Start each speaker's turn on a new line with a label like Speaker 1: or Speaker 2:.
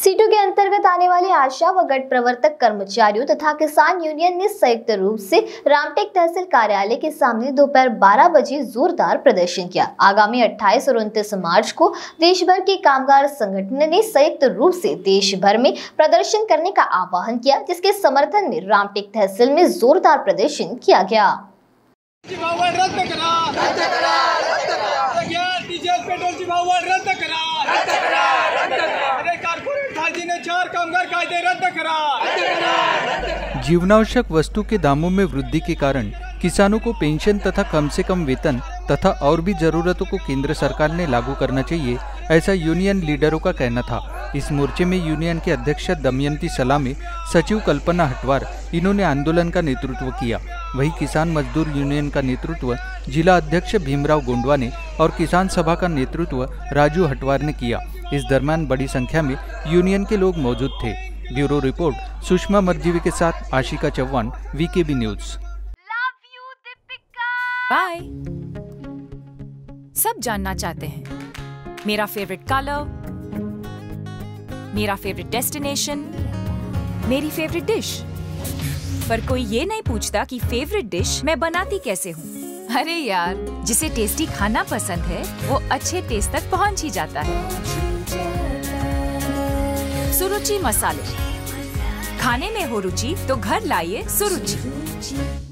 Speaker 1: सीटों के अंतर्गत आने वाले आशा व गठ प्रवर्तक कर्मचारियों तथा किसान यूनियन ने संयुक्त रूप से रामटेक तहसील कार्यालय के सामने दोपहर 12 बजे जोरदार प्रदर्शन किया। आगामी 28 और 29 मार्च को देश भर के कामगार संगठन ने संयुक्त रूप से देश भर में प्रदर्शन करने का आह्वान किया जिसके समर्थन में रामटेक तहसील में जोरदार प्रदर्शन किया गया।
Speaker 2: रद्द करा। रद्द करा गॅस डिझेल पेट्रोलची भाववाढ रद्द करा रद्द करा रद्द करा अरे कॉर्पोरेट खातीने चार कामगार कायदे रद्द करा
Speaker 3: जीवनावश्यक वस्तु के दामों में वृद्धि के कारण किसानों को पेंशन तथा कम से कम वेतन तथा और भी जरूरतों को केंद्र सरकार ने लागू करना चाहिए, ऐसा यूनियन लीडरों का कहना था। इस मोर्चे में यूनियन के अध्यक्ष दमयंती सलामे, सचिव कल्पना हटवार, इन्होंने आंदोलन का नेतृत्व किया। वही किसान मजदूर यूनियन का नेतृत्व जिला अध्यक्ष भीमराव गोंडवा ने और किसान सभा का नेतृत्व राजू हटवार ने किया। इस दरमियान बड़ी संख्या में यूनियन के लोग मौजूद थे। ब्यूरो रिपोर्ट सुषमा मर्जीवी के साथ आशिका चौहान वीकेबी न्यूज़।
Speaker 4: बाय सब जानना चाहते हैं। मेरा फेवरेट कलर मेरा फेवरेट डेस्टिनेशन मेरी फेवरेट डिश पर कोई ये नहीं पूछता कि फेवरेट डिश मैं बनाती कैसे हूँ। अरे यार जिसे टेस्टी खाना पसंद है वो अच्छे टेस्ट तक पहुँच ही जाता है। सुरुचि मसाले। खाने में हो रुचि तो घर लाइए सुरुचि।